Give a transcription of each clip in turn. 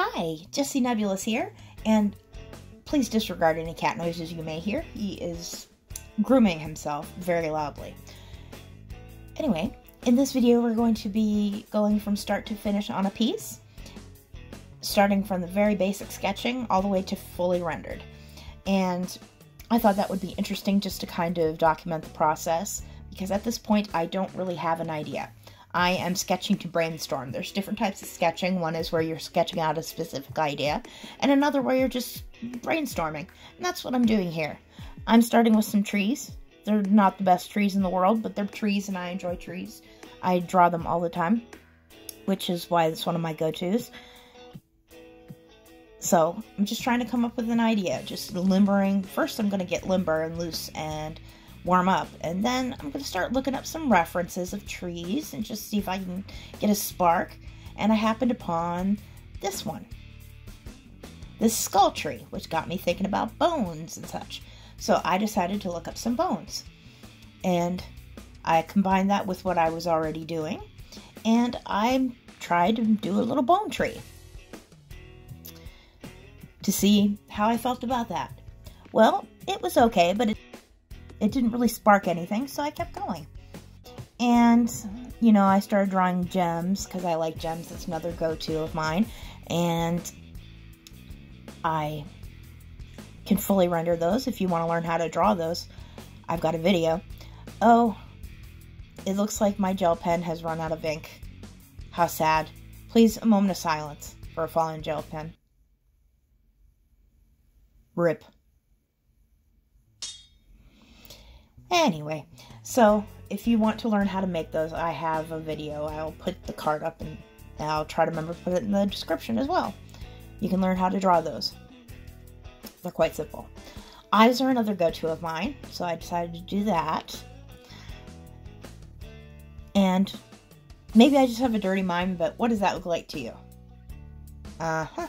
Hi, Jessie Nebulous here, and please disregard any cat noises you may hear. He is grooming himself very loudly. Anyway, in this video we're going to be going from start to finish on a piece, starting from the very basic sketching all the way to fully rendered. And I thought that would be interesting just to kind of document the process, because at this point I don't really have an idea. I am sketching to brainstorm. There's different types of sketching. One is where you're sketching out a specific idea, and another where you're just brainstorming. And that's what I'm doing here. I'm starting with some trees. They're not the best trees in the world, but they're trees and I enjoy trees. I draw them all the time, which is why it's one of my go-tos. So, I'm just trying to come up with an idea. Just limbering. First, I'm going to get limber and loose and warm up. And then I'm going to start looking up some references of trees and just see if I can get a spark. And I happened upon this one. This skull tree, which got me thinking about bones and such. So I decided to look up some bones. And I combined that with what I was already doing. And I tried to do a little bone tree to see how I felt about that. Well, it was okay, but it it didn't really spark anything, so I kept going. And, you know, I started drawing gems because I like gems. That's another go-to of mine. And I can fully render those if you want to learn how to draw those. I've got a video. Oh, it looks like my gel pen has run out of ink. How sad. Please, a moment of silence for a fallen gel pen. Rip. Anyway, so if you want to learn how to make those, I have a video. I'll put the card up and I'll try to remember to put it in the description as well. You can learn how to draw those. They're quite simple. Eyes are another go-to of mine, so I decided to do that. And maybe I just have a dirty mind, but what does that look like to you? Uh-huh.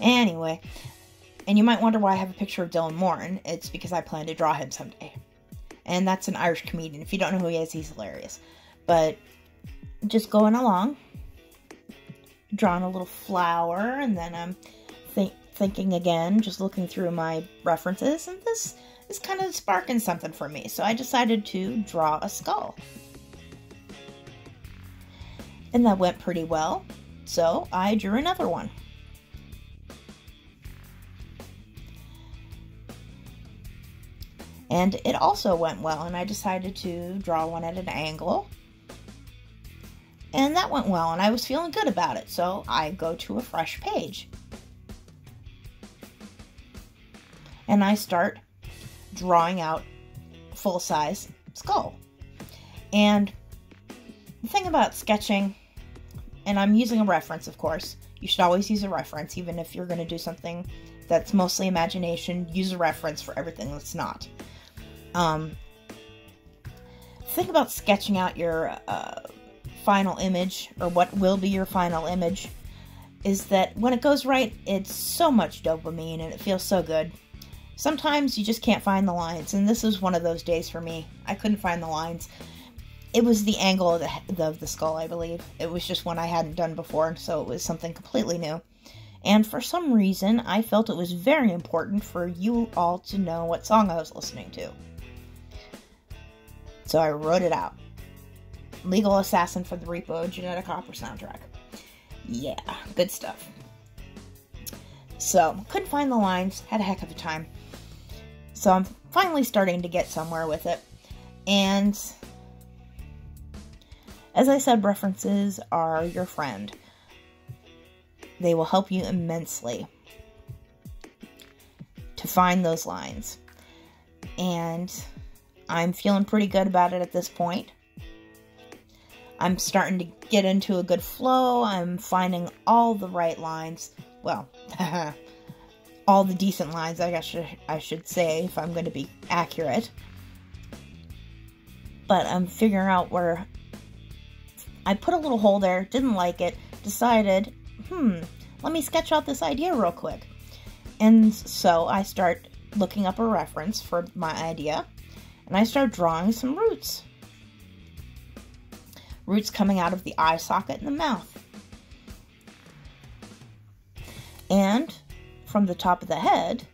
Anyway, and you might wonder why I have a picture of Dylan Moran. It's because I plan to draw him someday and that's an Irish comedian. If you don't know who he is, he's hilarious. But just going along, drawing a little flower, and then I'm think, thinking again, just looking through my references, and this is kind of sparking something for me. So I decided to draw a skull. And that went pretty well. So I drew another one. And it also went well, and I decided to draw one at an angle. And that went well, and I was feeling good about it, so I go to a fresh page. And I start drawing out full-size skull. And the thing about sketching, and I'm using a reference, of course, you should always use a reference, even if you're going to do something that's mostly imagination, use a reference for everything that's not. Um, think about sketching out your uh, final image, or what will be your final image, is that when it goes right, it's so much dopamine and it feels so good. Sometimes you just can't find the lines, and this was one of those days for me. I couldn't find the lines. It was the angle of the, of the skull, I believe. It was just one I hadn't done before, so it was something completely new. And for some reason, I felt it was very important for you all to know what song I was listening to. So I wrote it out. Legal Assassin for the Repo Genetic Opera soundtrack. Yeah, good stuff. So, couldn't find the lines, had a heck of a time. So I'm finally starting to get somewhere with it. And as I said, references are your friend. They will help you immensely to find those lines. And I'm feeling pretty good about it at this point. I'm starting to get into a good flow. I'm finding all the right lines. Well, all the decent lines, I guess I should say, if I'm going to be accurate. But I'm figuring out where I put a little hole there, didn't like it, decided, hmm, let me sketch out this idea real quick. And so I start looking up a reference for my idea and I start drawing some roots. Roots coming out of the eye socket and the mouth. And from the top of the head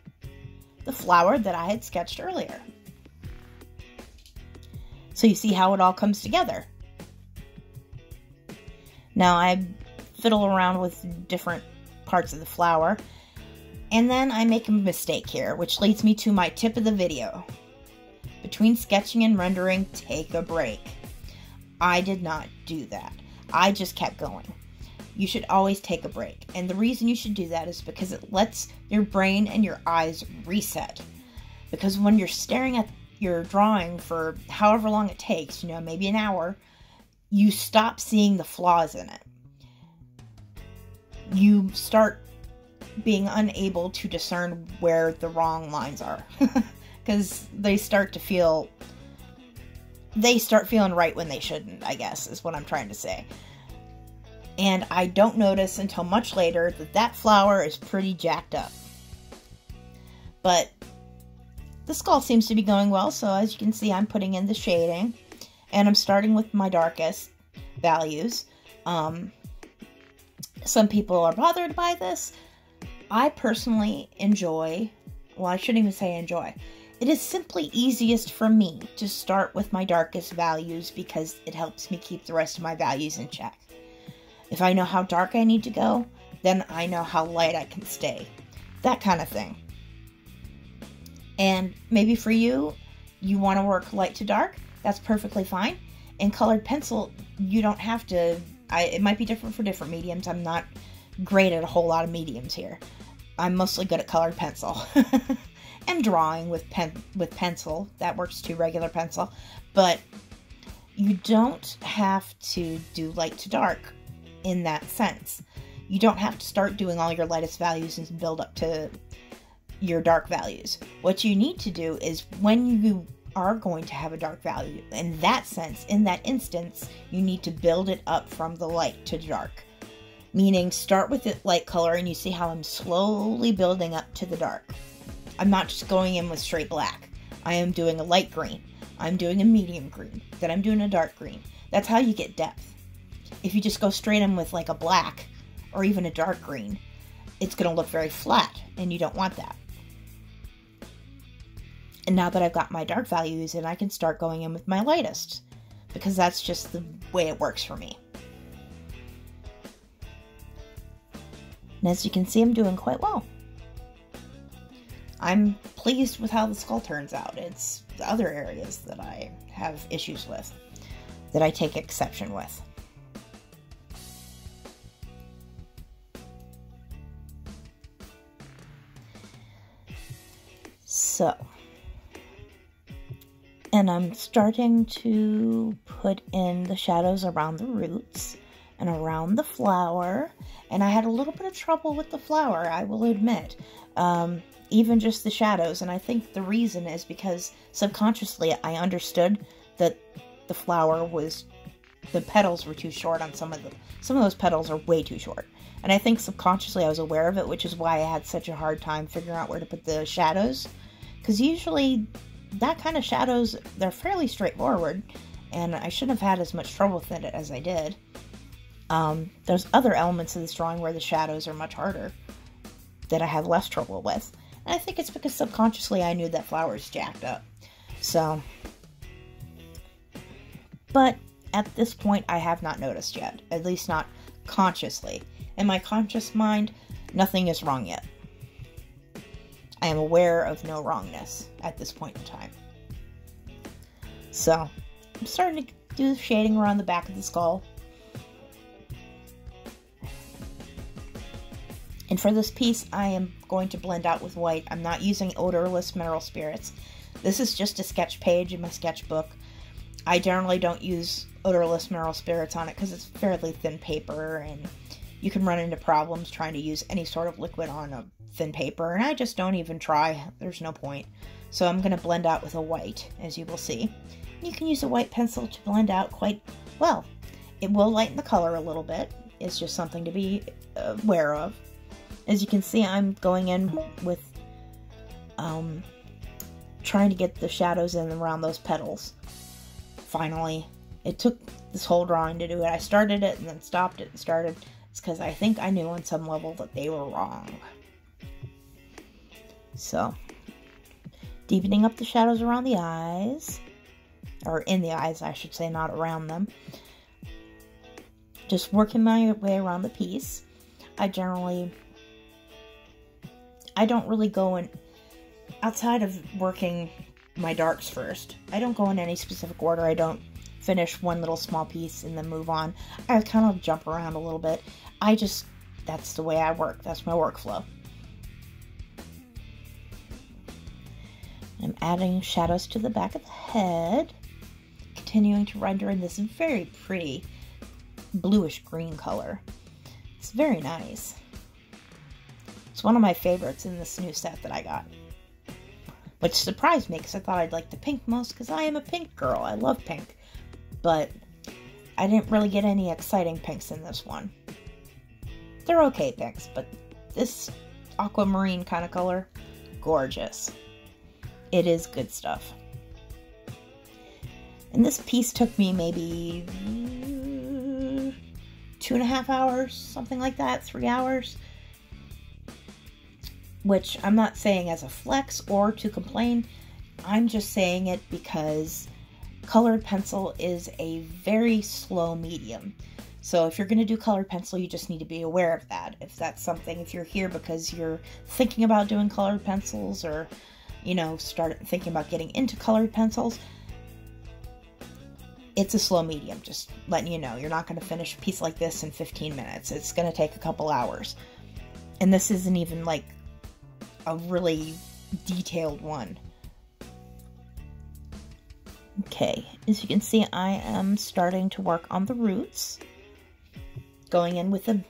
the flower that I had sketched earlier. So you see how it all comes together. Now I fiddle around with different parts of the flower and then I make a mistake here, which leads me to my tip of the video. Between sketching and rendering, take a break. I did not do that. I just kept going. You should always take a break. And the reason you should do that is because it lets your brain and your eyes reset. Because when you're staring at your drawing for however long it takes, you know, maybe an hour, you stop seeing the flaws in it. You start being unable to discern where the wrong lines are because they start to feel they start feeling right when they shouldn't i guess is what i'm trying to say. And i don't notice until much later that that flower is pretty jacked up. But the skull seems to be going well so as you can see i'm putting in the shading. And i'm starting with my darkest values. Um, some people are bothered by this. I personally enjoy, well, I shouldn't even say enjoy. It is simply easiest for me to start with my darkest values because it helps me keep the rest of my values in check. If I know how dark I need to go, then I know how light I can stay. That kind of thing. And maybe for you, you want to work light to dark, that's perfectly fine. In colored pencil, you don't have to. I, it might be different for different mediums. I'm not great at a whole lot of mediums here. I'm mostly good at colored pencil. and drawing with pen with pencil. That works too, regular pencil. But you don't have to do light to dark in that sense. You don't have to start doing all your lightest values and build up to your dark values. What you need to do is when you are going to have a dark value, in that sense, in that instance, you need to build it up from the light to dark meaning start with the light color and you see how I'm slowly building up to the dark. I'm not just going in with straight black. I am doing a light green. I'm doing a medium green. Then I'm doing a dark green. That's how you get depth. If you just go straight in with like a black or even a dark green, it's going to look very flat and you don't want that. And now that I've got my dark values in, I can start going in with my lightest because that's just the way it works for me. And as you can see, I'm doing quite well. I'm pleased with how the skull turns out. It's the other areas that I have issues with, that I take exception with. So, and I'm starting to put in the shadows around the roots and around the flower. And I had a little bit of trouble with the flower, I will admit. Um, even just the shadows. And I think the reason is because subconsciously I understood that the flower was the petals were too short on some of the some of those petals are way too short. And I think subconsciously I was aware of it, which is why I had such a hard time figuring out where to put the shadows. Because usually that kind of shadows, they're fairly straightforward, and I shouldn't have had as much trouble with it as I did. Um, there's other elements of this drawing where the shadows are much harder that I have less trouble with. And I think it's because subconsciously I knew that flower's jacked up. So, but at this point I have not noticed yet, at least not consciously. In my conscious mind, nothing is wrong yet. I am aware of no wrongness at this point in time. So, I'm starting to do shading around the back of the skull. And for this piece, I am going to blend out with white. I'm not using odorless mineral spirits. This is just a sketch page in my sketchbook. I generally don't use odorless mineral spirits on it because it's fairly thin paper and you can run into problems trying to use any sort of liquid on a thin paper and I just don't even try. There's no point. So I'm going to blend out with a white, as you will see. You can use a white pencil to blend out quite well. It will lighten the color a little bit. It's just something to be aware of. As you can see, I'm going in with um, trying to get the shadows in around those petals. Finally, it took this whole drawing to do it. I started it and then stopped it and started. It's because I think I knew on some level that they were wrong. So, deepening up the shadows around the eyes, or in the eyes, I should say, not around them. Just working my way around the piece. I generally, I don't really go in, outside of working my darks first. I don't go in any specific order. I don't finish one little small piece and then move on. I kind of jump around a little bit. I just, that's the way I work. That's my workflow. I'm adding shadows to the back of the head, continuing to render in this very pretty bluish green color. It's very nice. It's one of my favorites in this new set that I got. Which surprised me because I thought I'd like the pink most because I am a pink girl. I love pink. But I didn't really get any exciting pinks in this one. They're okay pinks, but this aquamarine kind of color, gorgeous. It is good stuff. And this piece took me maybe two and a half hours, something like that, three hours. Which I'm not saying as a flex or to complain. I'm just saying it because colored pencil is a very slow medium. So if you're going to do colored pencil, you just need to be aware of that. If that's something, if you're here because you're thinking about doing colored pencils or you know, start thinking about getting into colored pencils, it's a slow medium. Just letting you know, you're not going to finish a piece like this in 15 minutes. It's going to take a couple hours. And this isn't even like a really detailed one. Okay, as you can see, I am starting to work on the roots. Going in with a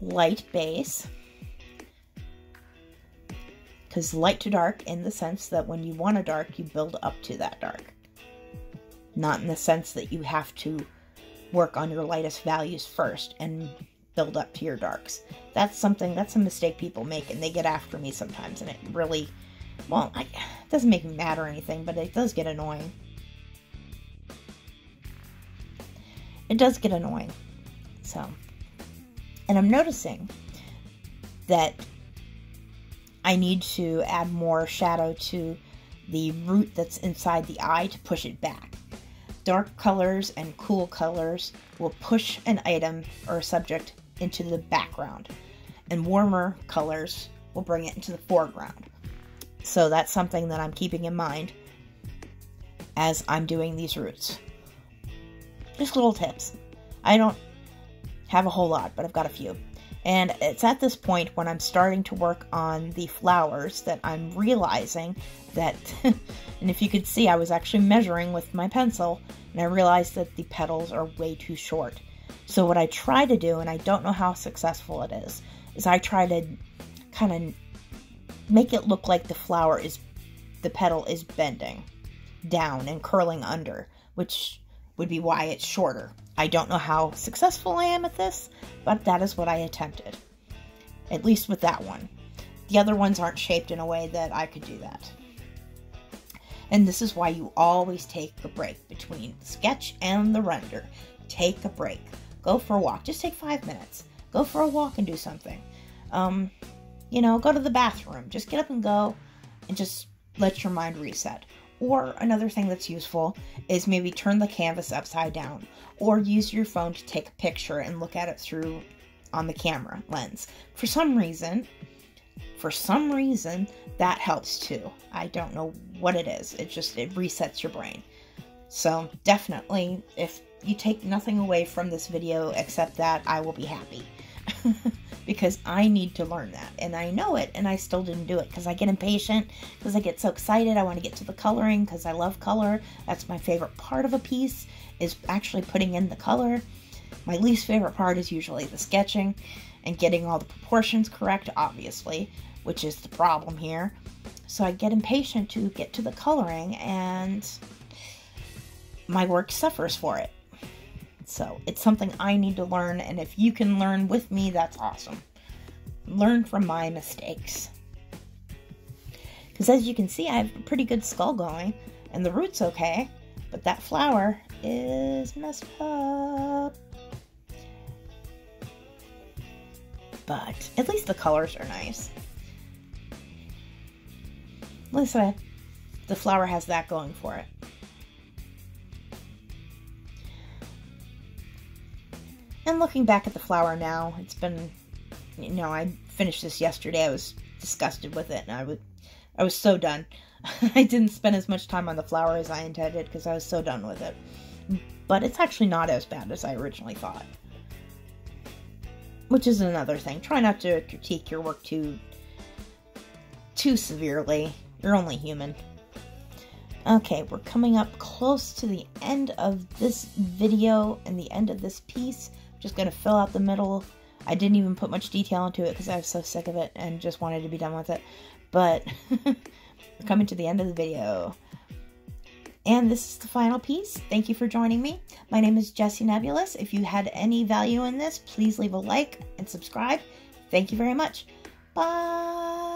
light base because light to dark in the sense that when you want a dark, you build up to that dark. Not in the sense that you have to work on your lightest values first and build up to your darks. That's something, that's a mistake people make, and they get after me sometimes, and it really, well, I, it doesn't make me mad or anything, but it does get annoying. It does get annoying. So, and I'm noticing that I need to add more shadow to the root that's inside the eye to push it back. Dark colors and cool colors will push an item or a subject into the background, and warmer colors will bring it into the foreground. So that's something that I'm keeping in mind as I'm doing these roots. Just little tips. I don't have a whole lot, but I've got a few. And it's at this point when I'm starting to work on the flowers that I'm realizing that, and if you could see, I was actually measuring with my pencil, and I realized that the petals are way too short. So what I try to do, and I don't know how successful it is, is I try to kind of make it look like the flower is, the petal is bending down and curling under, which would be why it's shorter. I don't know how successful I am at this, but that is what I attempted. At least with that one. The other ones aren't shaped in a way that I could do that. And this is why you always take a break between sketch and the render. Take a break. Go for a walk. Just take five minutes. Go for a walk and do something. Um, you know, go to the bathroom. Just get up and go and just let your mind reset. Or another thing that's useful is maybe turn the canvas upside down or use your phone to take a picture and look at it through on the camera lens. For some reason, for some reason that helps too. I don't know what it is. It just it resets your brain. So, definitely if you take nothing away from this video except that I will be happy. because I need to learn that. And I know it, and I still didn't do it because I get impatient, because I get so excited. I want to get to the coloring because I love color. That's my favorite part of a piece, is actually putting in the color. My least favorite part is usually the sketching and getting all the proportions correct, obviously, which is the problem here. So I get impatient to get to the coloring, and my work suffers for it. So it's something I need to learn, and if you can learn with me, that's awesome. Learn from my mistakes. Because as you can see, I have a pretty good skull going, and the root's okay, but that flower is messed up. But at least the colors are nice. Listen, the flower has that going for it. And looking back at the flower now, it's been, you know, I finished this yesterday. I was disgusted with it, and I was, I was so done. I didn't spend as much time on the flower as I intended because I was so done with it. But it's actually not as bad as I originally thought. Which is another thing. Try not to critique your work too too severely. You're only human. Okay, we're coming up close to the end of this video and the end of this piece. Just going to fill out the middle. I didn't even put much detail into it because I was so sick of it and just wanted to be done with it. But coming to the end of the video. And this is the final piece. Thank you for joining me. My name is Jessie Nebulous. If you had any value in this, please leave a like and subscribe. Thank you very much. Bye.